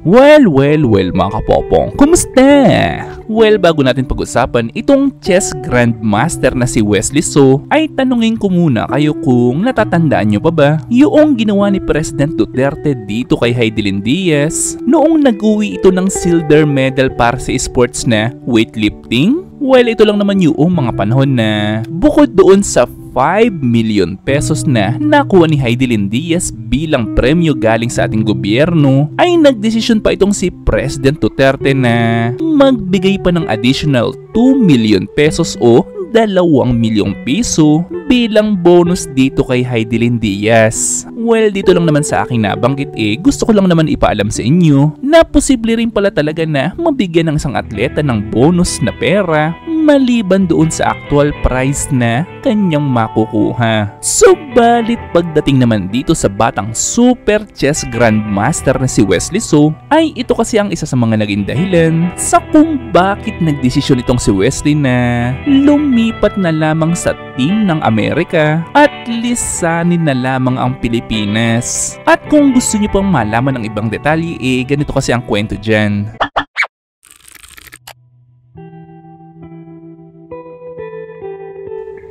Well, well, well mga kapopong, kumusta? Well, bago natin pag-usapan itong chess grandmaster na si Wesley So, ay tanungin ko muna kayo kung natatandaan nyo pa ba yung ginawa ni President Duterte dito kay Heidelin Diaz noong nag-uwi ito ng silver medal para sa sports na weightlifting? Well, ito lang naman yung mga panahon na bukod doon sa 5 million pesos na nakuha ni Heidelin Diaz bilang premyo galing sa ating gobyerno ay nagdesisyon pa itong si President Duterte na magbigay pa ng additional 2 million pesos o 2 milyong piso bilang bonus dito kay Heidelin Diaz. Well, dito lang naman sa akin nabanggit eh, gusto ko lang naman ipaalam sa inyo na posible rin pala talaga na mabigyan ng isang atleta ng bonus na pera maliban doon sa actual prize na kanyang makukuha. Subalit pagdating naman dito sa batang super chess grandmaster na si Wesley So, ay ito kasi ang isa sa mga naging dahilan sa kung bakit nagdesisyon itong si Wesley na lumipat na lamang sa team ng Amerika at lisanin na lamang ang Pilipinas. At kung gusto niyo pang malaman ng ibang detalye, eh ganito kasi ang kwento dyan.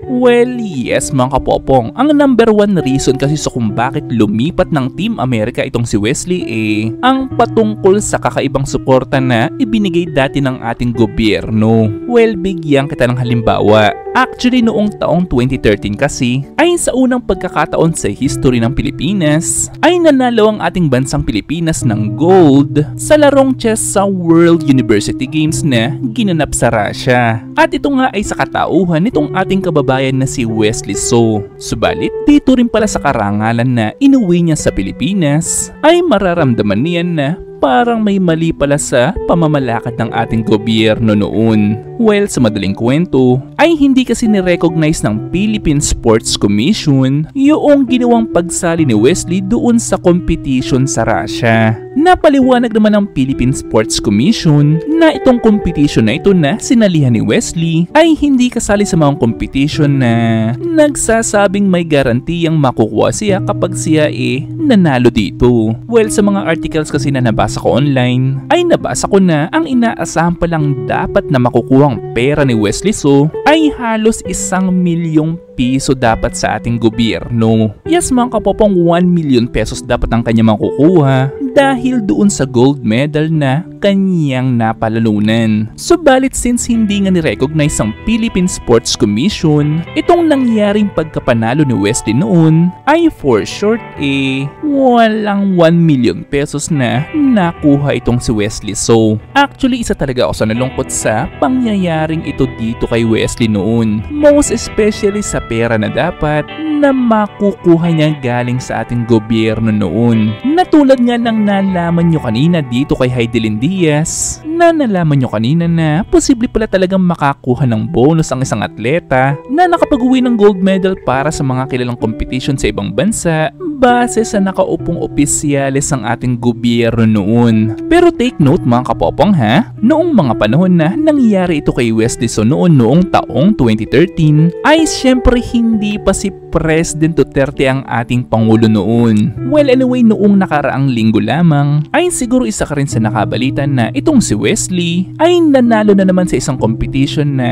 Well, yes mga kapopong. Ang number one reason kasi sa kung bakit lumipat ng Team America itong si Wesley eh, ang patungkol sa kakaibang suporta na ibinigay dati ng ating gobyerno. Well, bigyan kita ng halimbawa. Actually, noong taong 2013 kasi, ay sa unang pagkakataon sa history ng Pilipinas, ay nanalo ang ating bansang Pilipinas ng gold sa larong chess sa World University Games na ginanap sa Russia. At ito nga ay sa katauhan nitong ating kababayan na si Wesley So. Subalit, dito rin pala sa karangalan na inuwi niya sa Pilipinas, ay mararamdaman niyan na parang may mali pala sa pamamalakad ng ating gobyerno noon. Well, sa madaling kwento, ay hindi kasi ni-recognize ng Philippine Sports Commission yung ginawang pagsali ni Wesley doon sa competition sa Russia. Napaliwanag naman ng Philippine Sports Commission na itong competition na ito na sinalihan ni Wesley ay hindi kasali sa mga competition na nagsasabing may garantiyang makukuha siya kapag siya eh nanalo dito. Well, sa mga articles kasi na nabasa ko online, ay nabasa ko na ang inaasahan palang dapat na makukuha ang pera ni Wesley So ay halos isang milyong piso dapat sa ating gobyerno. Yes mga kapopong 1 million pesos dapat ang kanya makukuha dahil doon sa gold medal na kanyang napalalunan. Subalit since hindi nga ni-recognize ang Philippine Sports Commission, itong nangyaring pagkapanalo ni Wesley noon ay for short eh walang 1 million pesos na nakuha itong si Wesley So. Actually isa talaga ako sa nalungkot sa pangyayaring ito dito kay Wesley noon. Most especially sa pera na dapat na makukuha niya galing sa ating gobyerno noon. Natulad nga ng nalaman nyo kanina dito kay Heidelin Diaz na nalaman nyo kanina na posible pala talagang makakuha ng bonus ang isang atleta na nakapag-uwi ng gold medal para sa mga kilalang competition sa ibang bansa base sa nakaupong opisyalis ng ating gobyerno noon. Pero take note mga kapopong ha, noong mga panahon na nangyari ito kay Wesley So noon noong taong 2013 ay syempre hindi pa si President Duterte ang ating Pangulo noon. Well anyway noong nakaraang linggo lamang ay siguro isa ka rin sa nakabalitan na itong si Wesley ay nanalo na naman sa isang competition na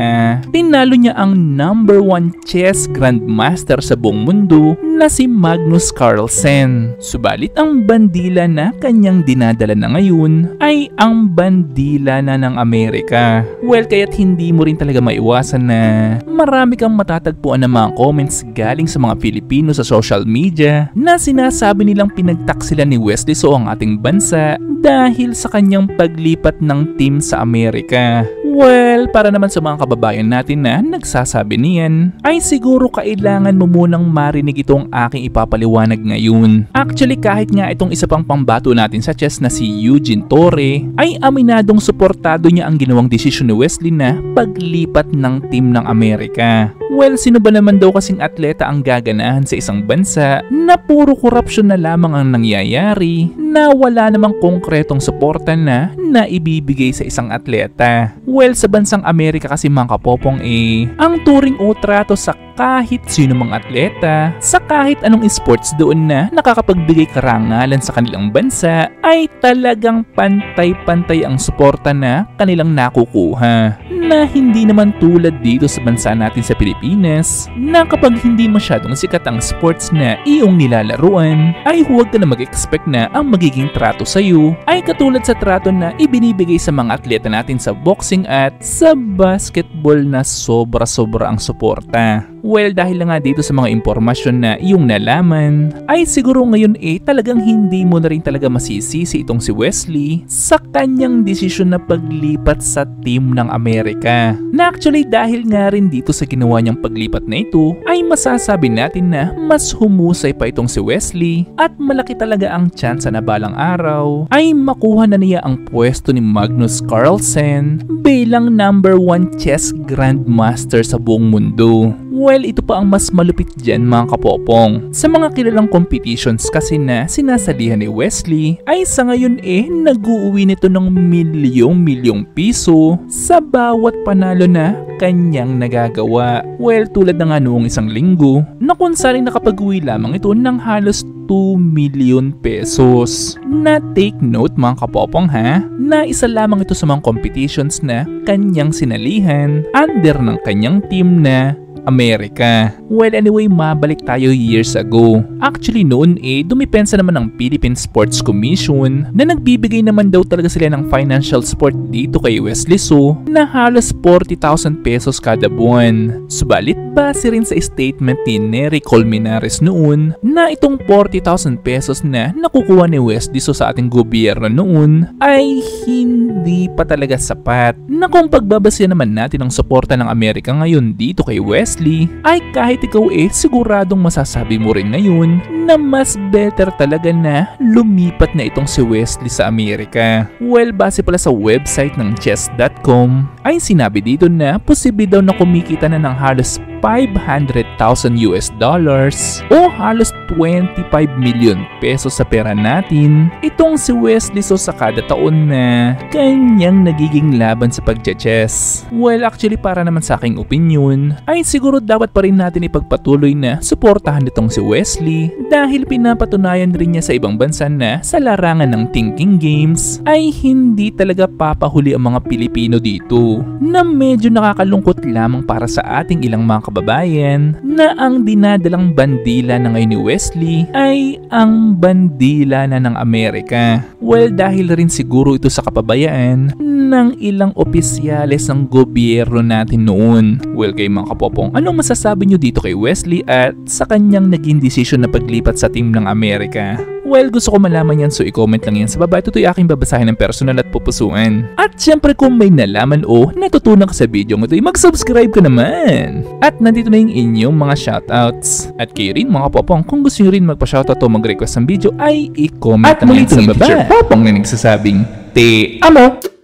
tinalo niya ang number one chess grandmaster sa buong mundo na si Magnus Carlsen. Subalit ang bandila na kanyang dinadala na ngayon ay ang bandila na ng Amerika. Well kaya't hindi mo rin talaga maiwasan na marami kang matatagpuan ng mga comments galing sa mga Pilipino sa social media na sinasabi nilang pinagtak sila ni Wesley So ang ating bansa dahil sa kanyang paglipat ng team sa Amerika. Well, para naman sa mga kababayan natin na nagsasabi niyan, ay siguro kailangan mo munang marinig itong aking ipapaliwanag ngayon. Actually, kahit nga itong isa pang pambato natin sa chess na si Eugene Torre, ay aminadong suportado niya ang ginawang desisyon ni Wesley na paglipat ng team ng Amerika. Well, sino ba naman daw kasing atleta ang gaganahan sa isang bansa na puro korupsyon na lamang ang nangyayari na wala namang konkretong suporta na na ibibigay sa isang atleta? Well, sa bansang Amerika kasi mga kapopong eh, ang turing o trato sa kahit sino mga atleta, sa kahit anong sports doon na nakakapagbigay karangalan sa kanilang bansa, ay talagang pantay-pantay ang suporta na kanilang nakukuha na hindi naman tulad dito sa bansa natin sa Pilipinas na kapag hindi masyadong sikat ang sports na iyong nilalaruan ay huwag ka na mag-expect na ang magiging trato sa iyo ay katulad sa trato na ibinibigay sa mga atleta natin sa boxing at sa basketball na sobra-sobra ang suporta. Well, dahil nga dito sa mga impormasyon na iyong nalaman, ay siguro ngayon eh talagang hindi mo na rin talaga masisisi itong si Wesley sa kanyang desisyon na paglipat sa team ng Amerika. Na actually dahil nga rin dito sa ginawa niyang paglipat na ito, ay masasabi natin na mas humusay pa itong si Wesley at malaki talaga ang tsansa na balang araw ay makuha na niya ang pwesto ni Magnus Carlsen bilang number 1 chess grandmaster sa buong mundo. Well, ito pa ang mas malupit dyan mga kapopong. Sa mga kilalang competitions kasi na sinasalihan ni Wesley, ay sa ngayon eh nag-uuwi nito ng milyong-milyong piso sa bawat panalo na kanyang nagagawa. Well, tulad na nga noong isang linggo, na kung saan nakapag-uwi lamang ito ng halos 2 million pesos. Na take note mga kapopong ha, na isa lamang ito sa mga competitions na kanyang sinalihan under ng kanyang team na Amerika. Well anyway, mabalik tayo years ago. Actually noon eh, dumipensa naman ng Philippine Sports Commission na nagbibigay naman daw talaga sila ng financial support dito kay Wesley So na halos 40,000 pesos kada buwan. Subalit base rin sa statement ni Nery Colmenares noon na itong 40,000 pesos na nakukuha ni Wesley So sa ating gobyerno noon ay hindi pa talaga sapat na kung pagbabasya naman natin ang suporta ng Amerika ngayon dito kay Wesley ay kahit ikaw eh siguradong masasabi mo rin ngayon na mas better talaga na lumipat na itong si Wesley sa Amerika. Well, base pala sa website ng chess.com ay sinabi dito na posible daw na kumikita na ng halos 500,000 US dollars o halos 25 million pesos sa pera natin itong si Wesley So sa kada taon na kanyang nagiging laban sa pagche-chess. Well, actually para naman sa aking opinion ay siguro dapat pa rin natin ipagpatuloy na suportahan itong si Wesley dahil pinapatunayan rin niya sa ibang bansa na sa larangan ng thinking games ay hindi talaga papahuli ang mga Pilipino dito na medyo nakakalungkot lamang para sa ating ilang mga kababayan na ang dinadalang bandila na ngayon ni Wesley ay ang bandila na ng Amerika. Well, dahil rin siguro ito sa kapabayaan ng ilang opisyales ng gobyerno natin noon. Well, kay mga kapopong, anong masasabi nyo dito kay Wesley at sa kanyang naging desisyon na paglipat sa team ng Amerika? Well, gusto ko malaman yan so i-comment lang yan sa baba. Ito aking babasahin ng personal at pupusuan. At syempre kung may nalaman o natutunan ka sa video ito, mag-subscribe ka naman. At nandito na yung inyong mga shoutouts. At kayo rin mga popong, kung gusto nyo rin magpa-shoutout o mag-request ng video ay i-comment At muli lang yan sa baba. teacher Popong na nagsasabing, Te amo!